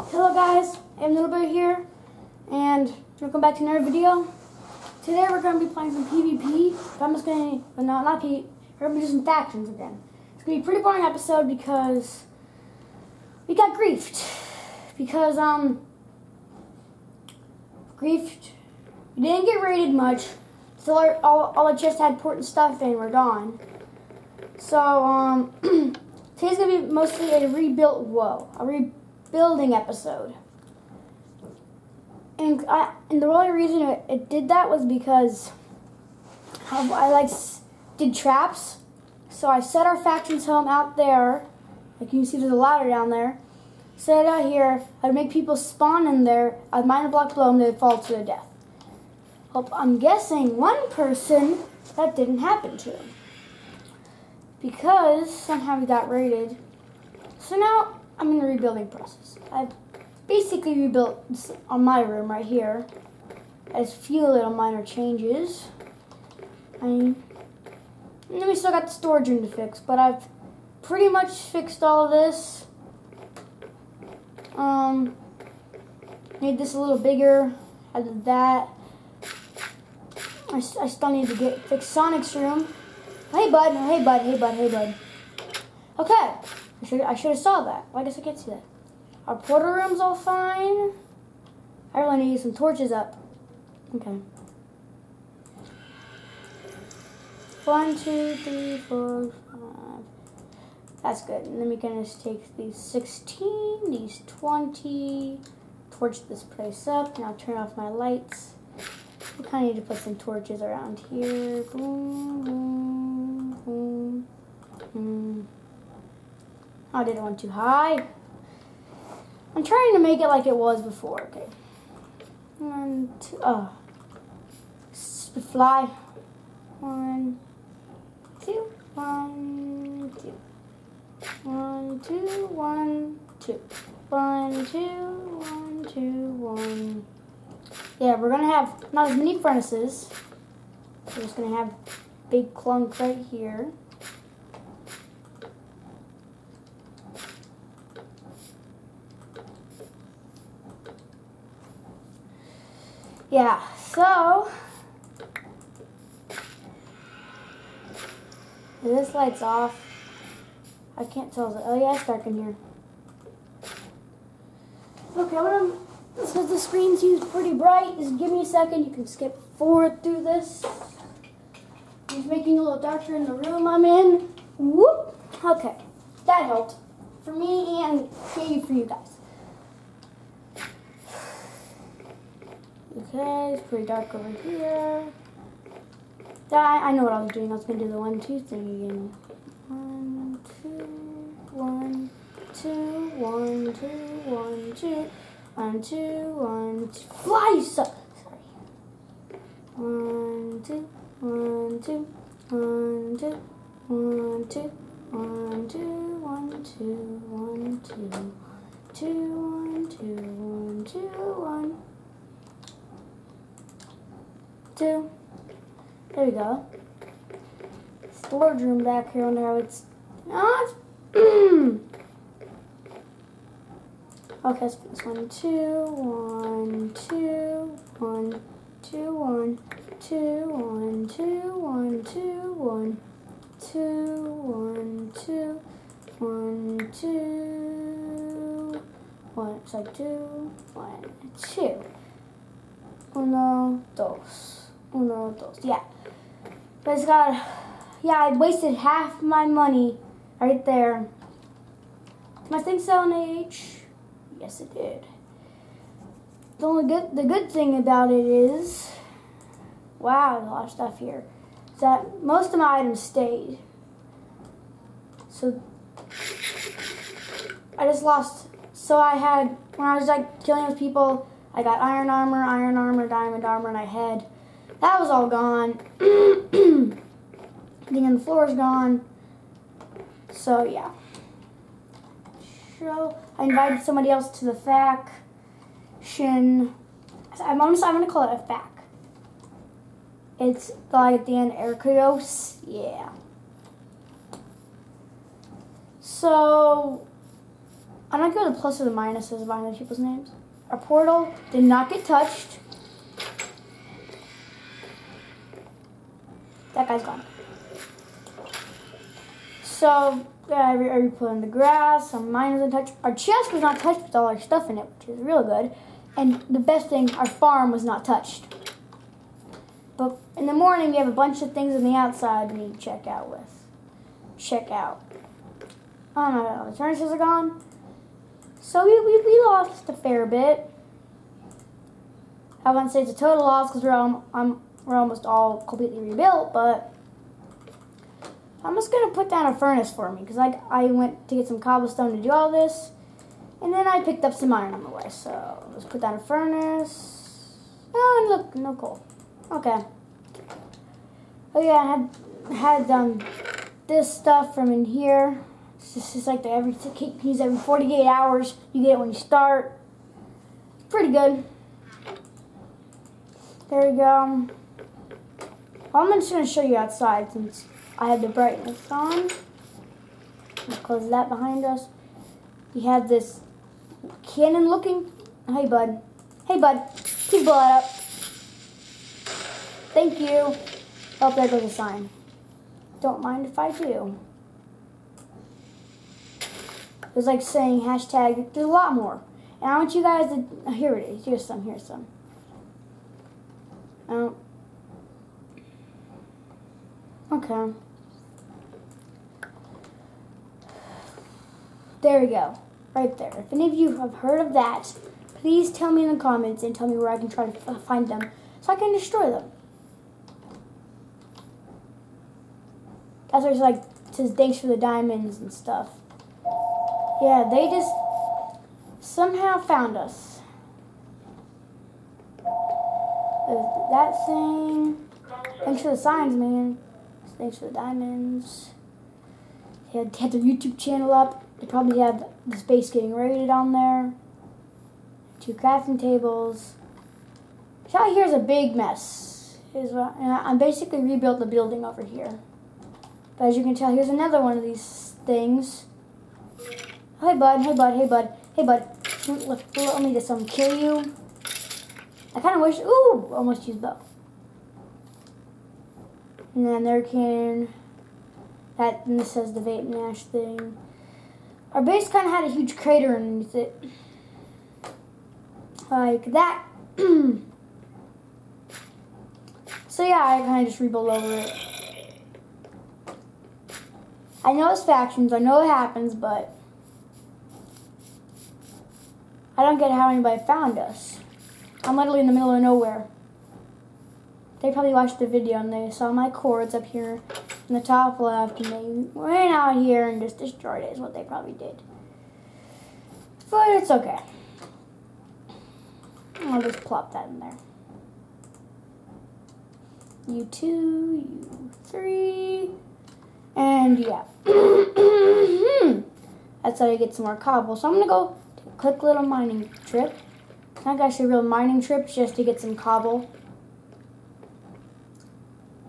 Hello guys, I'm Little Bear here, and welcome back to another video. Today we're going to be playing some PvP, I'm just going to, but no, not PvP, we're going to be doing some factions again. It's going to be a pretty boring episode because we got griefed. Because, um, griefed, we didn't get raided much, so our, all, all the chests had important stuff and we're gone. So, um, today's going to be mostly a rebuilt, whoa, a rebuilt building episode. And I, and the only reason it, it did that was because I, I like did traps. So I set our factions home out there. Like you can see there's a ladder down there. Set it out here. I'd make people spawn in there. I'd mine a block below them. They'd fall to their death. Well, I'm guessing one person that didn't happen to. Because somehow we got raided. So now I'm in the rebuilding process. I've basically rebuilt on my room right here. As few little minor changes. I mean, and then we still got the storage room to fix, but I've pretty much fixed all of this. Um, made this a little bigger. I did that. I, I still need to get fix Sonic's room. Hey bud, hey bud, hey bud, hey bud. Okay. I should I should have saw that. Well, I guess I can't see that. Our portal room's all fine. I really need some torches up. Okay. One, two, three, four, five. That's good. And then we can just take these 16, these 20, torch this place up. Now turn off my lights. We kind of need to put some torches around here. Boom, boom, boom, boom. I did one too high. I'm trying to make it like it was before. Okay. One, two, oh. Fly. One, two, one, two. One, two, one, two. One, two, one, two, one. Yeah, we're gonna have not as many furnaces. We're just gonna have big clunk right here. Yeah, so this light's off. I can't tell. Oh yeah, it's dark in here. Okay, I'm gonna, since the screen seems pretty bright, just give me a second. You can skip forward through this. It's making a little darker in the room I'm in. Whoop. Okay, that helped for me and maybe for you guys. Okay, it's pretty dark over here. I, I know what I was doing. I was going to do the one, two thing again. One, two, one, two, one, two, one, two, one, two, one, two. Fly, so sorry. One, two, one, two, one, two, one, two, one, two, one, two, one, two, two, one, two, one, two, one two. There we go. Storage room back here. wonder how it's. It's okay, let's put this one, two, one, two, one, two, one, two, one, two, one, two, one, two, one, two, one, two, one, so two, one, two. Uno, dos uno, dos. Yeah. But it's got, yeah, I wasted half my money right there. My thing sell an age? Yes, it did. The only good, the good thing about it is, wow, a lot of stuff here. Is that most of my items stayed. So I just lost. So I had when I was like killing those people, I got iron armor, iron armor, diamond armor, and I had that was all gone. Then the floor is gone. So yeah. So I invited somebody else to the faction. I'm honest, I'm gonna call it a fac. It's like at the end, Erkios. Yeah. So I'm not good with the pluses and minuses the people's names. Our portal did not get touched. That guy's gone. So, yeah, I, I in the grass, some mine wasn't touched. Our chest was not touched with all our stuff in it, which is real good. And the best thing, our farm was not touched. But in the morning, we have a bunch of things on the outside we need to check out with. Check out. Oh no, the furnaces are gone. So we, we, we lost a fair bit. I wouldn't say it's a total loss because we're, um, we're almost all completely rebuilt, but I'm just going to put down a furnace for me because I, I went to get some cobblestone to do all this. And then I picked up some iron on the way. So let's put down a furnace. Oh, and look, no coal. Okay. Oh yeah, I had had um this stuff from in here. It's just like the every use every 48 hours. You get it when you start. Pretty good. There we go. Well, I'm just gonna show you outside since I have the brightness on. Let's close that behind us. We have this cannon looking. Hey, bud. Hey, bud. Please blow it up. Thank you. Oh, there goes a sign. Don't mind if I do. It's like saying hashtag, there's a lot more. And I want you guys to, oh, here it is. Here's some, here's some. Um, okay. There we go. Right there. If any of you have heard of that, please tell me in the comments and tell me where I can try to find them so I can destroy them. That's why it's like says thanks for the diamonds and stuff. Yeah, they just somehow found us. that thing. Thanks for the signs, man. Thanks for the diamonds. He had, had their YouTube channel up. They probably have the space getting raided on there. Two crafting tables. Shot here is a big mess. Is I'm basically rebuilt the building over here. But as you can tell, here's another one of these things. Hey bud, hey bud, hey bud, hey bud. Let, let me just um, kill you. I kind of wish, ooh, almost used bow. And then there can, that, and this says the vape nash thing. Our base kind of had a huge crater underneath it. Like that. so yeah, I kind of just rebuilt over it. I know it's factions, I know it happens, but I don't get how anybody found us. I'm literally in the middle of nowhere. They probably watched the video and they saw my cords up here in the top left and they went out here and just destroyed it is what they probably did. But it's okay. I'll just plop that in there. You two, you three, and yeah. That's how I get some more cobble. So I'm gonna go a quick little mining trip. Not actually a real mining trip, just to get some cobble.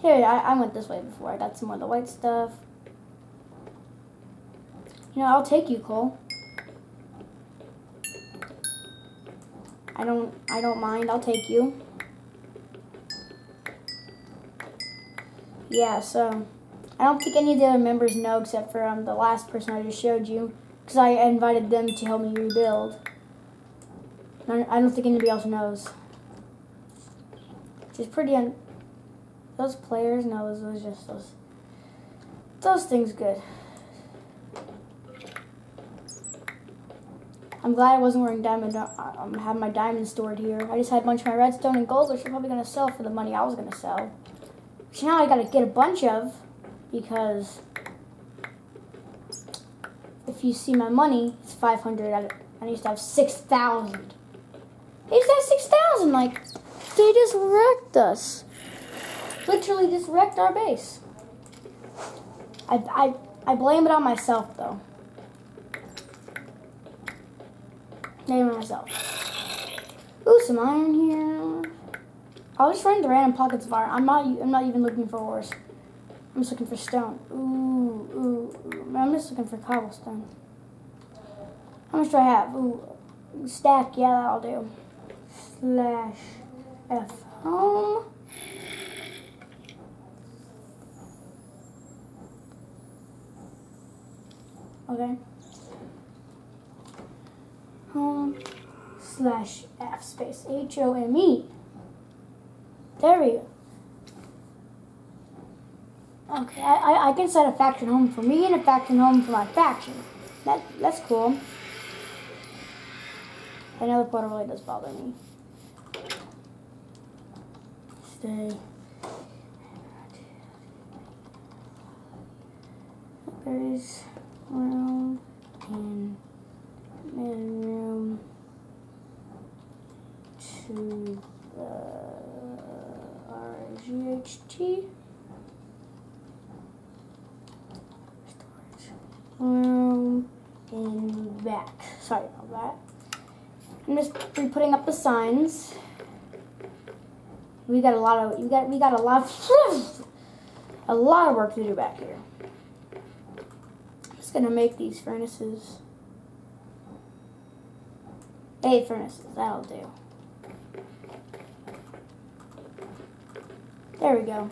Here, I, I went this way before. I got some more of the white stuff. You know, I'll take you, coal. I don't I don't mind. I'll take you. Yeah, so I don't think any of the other members know except for um, the last person I just showed you because I invited them to help me rebuild. I don't think anybody else knows. Which is pretty un those players know those just those those things good. I'm glad I wasn't wearing diamond. Uh, I'm um, having my diamonds stored here. I just had a bunch of my redstone and gold, which I'm probably gonna sell for the money I was gonna sell. Which now I gotta get a bunch of because if you see my money, it's 500. I, I used to have 6,000. They used to have 6,000. Like they just wrecked us literally just wrecked our base. I, I, I blame it on myself, though. Blame myself. Ooh, some iron here. I'll just find the random pockets of iron. I'm not. I'm not even looking for ores. I'm just looking for stone. Ooh, ooh, ooh. I'm just looking for cobblestone. How much do I have? Ooh, stack, yeah, that'll do. Slash F home. Okay. Home slash F space H O M E. There we go. Okay, I, I, can set a faction home for me and a faction home for my faction. That that's cool. Another portal really does bother me. Stay. There's room and room to uh, the RGHT. Room in back. Sorry about that. I'm just re-putting up the signs. We got a lot of we got we got a lot of a lot of work to do back here. Just gonna make these furnaces. Eight furnaces, that'll do. There we go.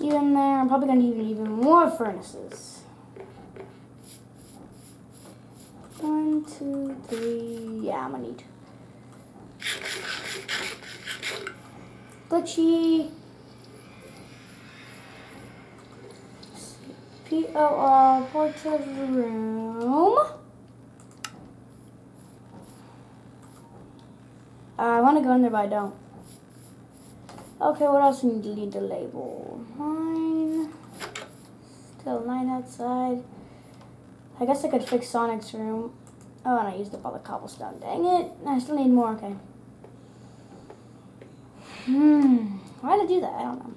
Even there, I'm probably gonna need even more furnaces. One, two, three, yeah, I'm gonna need. Glitchy. P-O-R, portrait room. I want to go in there, but I don't. Okay, what else do we need to label? Nine. Still nine outside. I guess I could fix Sonic's room. Oh, and I used up all the cobblestone. Dang it. I still need more. Okay. Hmm. Why did I do that? I don't know.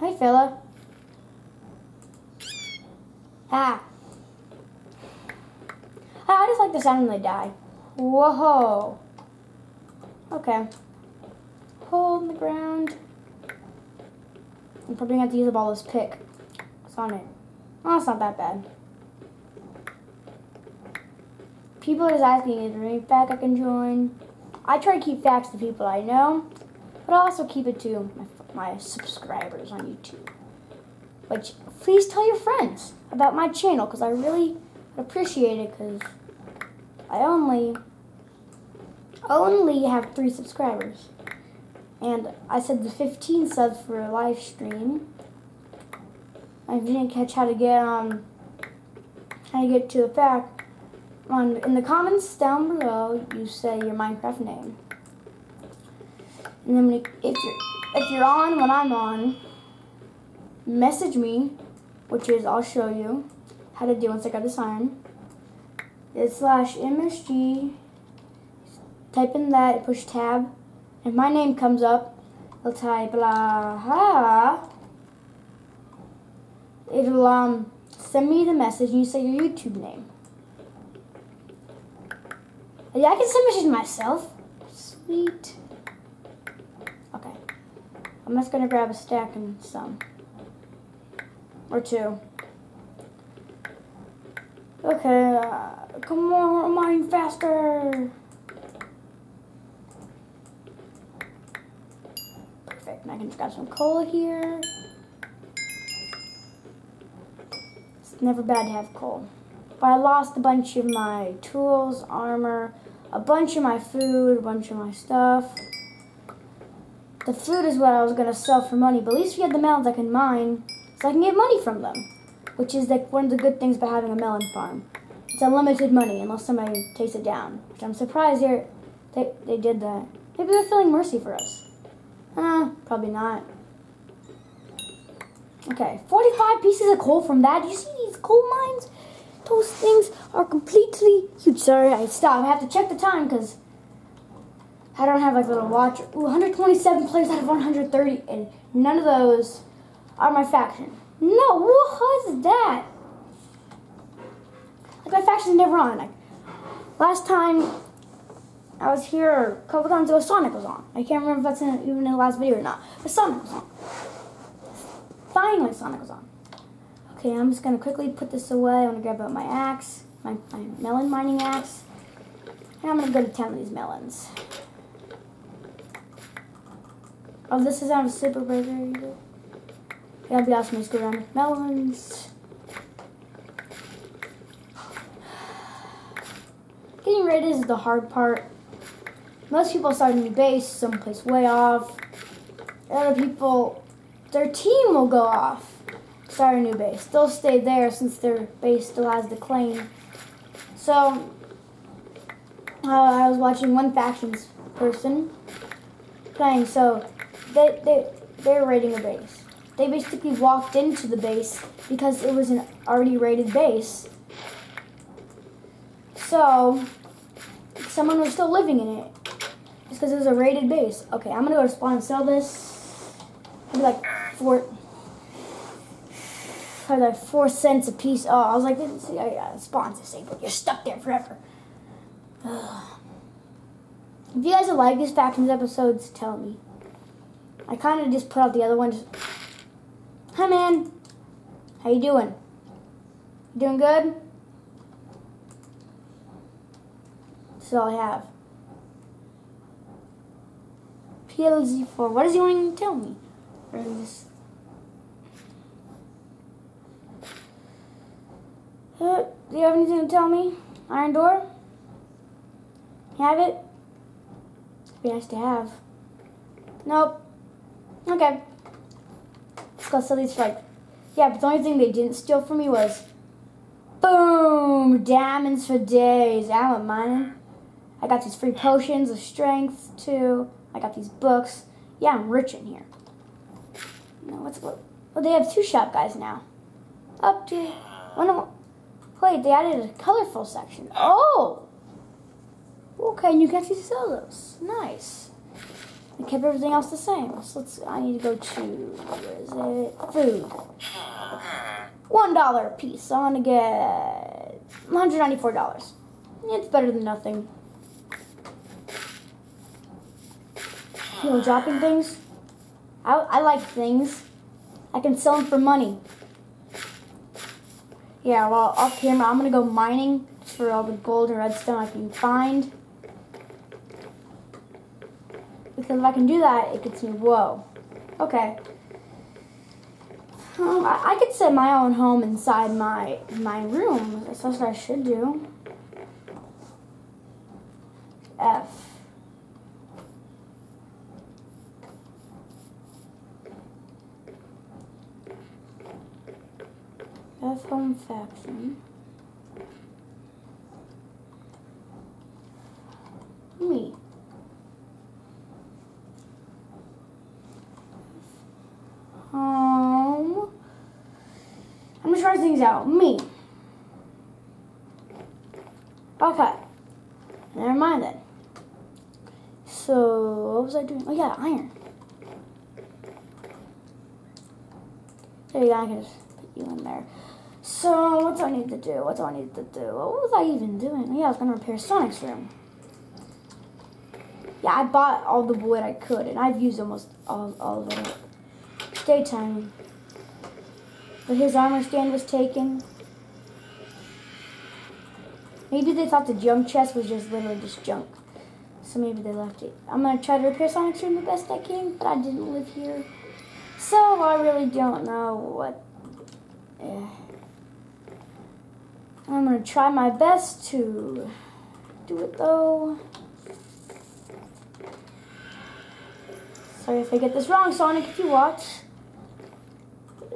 Hey, fella. Ah. I just like the sound when they die. Whoa. Okay. Hole in the ground. I'm probably gonna have to use up all this pick. It's on it. Oh, it's not that bad. People are just asking, is there any fact I can join? I try to keep facts to people I know, but I also keep it to my, my subscribers on YouTube. Which, please tell your friends about my channel, because I really appreciate it, because I only, only have three subscribers. And I said the 15 subs for a live stream. I didn't catch how to get um how to get to the fact. On in the comments down below, you say your Minecraft name, and then if you're if you're on when I'm on, message me, which is I'll show you how to do once I got this iron. It's slash MSG. Type in that, push tab. If my name comes up, I'll type blah ha it'll um send me the message and you say your YouTube name. Yeah, I can send message myself. Sweet. Okay. I'm just gonna grab a stack and some. Or two. Okay, uh, come on, mine faster. Perfect. I can just grab some coal here. It's never bad to have coal. But I lost a bunch of my tools, armor, a bunch of my food, a bunch of my stuff. The food is what I was going to sell for money, but at least we had the melons I can mine, so I can get money from them. Which is like one of the good things about having a melon farm. It's unlimited money unless somebody takes it down. Which I'm surprised they they did that. Maybe they're feeling mercy for us. Uh, probably not. Okay, 45 pieces of coal from that. You see these coal mines? Those things are completely huge. Sorry, I stopped. I have to check the time because I don't have like a little watch. Ooh, 127 players out of 130, and none of those are my faction. No, what was that? Like my faction's never on. Like last time I was here a couple times ago, Sonic was on. I can't remember if that's in, even in the last video or not, but Sonic was on. Finally, Sonic was on. Okay, I'm just gonna quickly put this away. I'm gonna grab out my axe, my, my melon mining axe, and I'm gonna go to town with these melons. Oh, this is on a super burger. That'd be awesome. Let's go around with melons. Getting raided is the hard part. Most people start a new base someplace way off. Other people, their team will go off, start a new base. They'll stay there since their base still has the claim. So, uh, I was watching one faction's person playing. So, they they they're raiding a base. They basically walked into the base because it was an already raided base. So, someone was still living in it. Just because it was a raided base. Okay, I'm gonna go to spawn and sell this. Maybe like four, probably like four cents a piece. Oh, I was like, this, see, I, uh, spawn's disabled. You're stuck there forever. Ugh. If you guys have liked these factions episodes, tell me. I kind of just put out the other one. Hi, man. How you doing? Doing good? That's all I have. PLZ4. What does he want to tell me? Or just... Uh, do you have anything to tell me? Iron door? Have it? It'd be nice to have. Nope. Okay. For like... Yeah, but the only thing they didn't steal from me was... Boom! Diamonds for days. I'm mining. I got these free potions of strength, too. I got these books. Yeah, I'm rich in here. No, what's what? Well, they have two shop guys now. Up to one. Wait, they added a colorful section. Oh. Okay, and you can actually sell those. Nice. They kept everything else the same. So let's. I need to go to where is it? Food. One dollar a piece. So I'm gonna get one hundred ninety-four dollars. It's better than nothing. You know, dropping things. I, I like things. I can sell them for money. Yeah, well, off camera, I'm gonna go mining for all the gold and redstone I can find. Because if I can do that, it gets me, whoa. Okay. Um, I, I could set my own home inside my my room. That's what I should do. F. F home faction. Me. Home. I'm gonna try things out. Me. Okay. Never mind then. So, what was I doing? Oh yeah, iron. There you go, I can just put you in there. So, what do I need to do? What do I need to do? What was I even doing? Yeah, I was gonna repair Sonic's room. Yeah, I bought all the wood I could, and I've used almost all, all of it. Daytime. But his armor stand was taken. Maybe they thought the junk chest was just literally just junk. So maybe they left it. I'm going to try to repair Sonic room the best I can, but I didn't live here. So I really don't know what... Eh. I'm going to try my best to do it though. Sorry if I get this wrong, Sonic, if you watch.